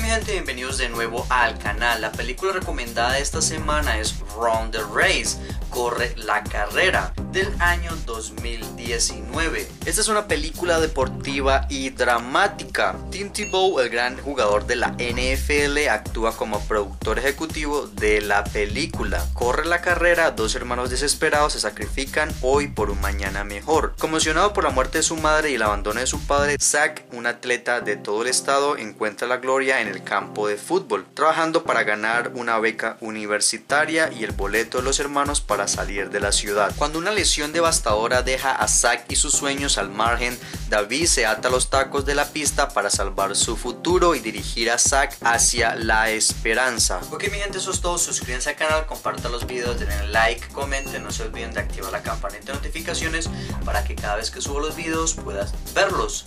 gente? Bienvenidos de nuevo al canal. La película recomendada esta semana es Run the Race, Corre la Carrera, del año 2019. Esta es una película deportiva y dramática. Tim Tebow, el gran jugador de la NFL, actúa como productor ejecutivo de la película. Corre la carrera, dos hermanos desesperados se sacrifican hoy por un mañana mejor. Conmocionado por la muerte de su madre y el abandono de su padre, Zack, un atleta de todo el estado, encuentra la gloria en el campo de fútbol, trabajando para ganar una beca universitaria y el boleto de los hermanos para salir de la ciudad. Cuando una devastadora deja a Zack y sus sueños al margen, David se ata los tacos de la pista para salvar su futuro y dirigir a Zack hacia la esperanza. Ok mi gente, eso es todo. Suscríbanse al canal, compartan los videos, denle like, comenten, no se olviden de activar la campanita de notificaciones para que cada vez que subo los videos puedas verlos.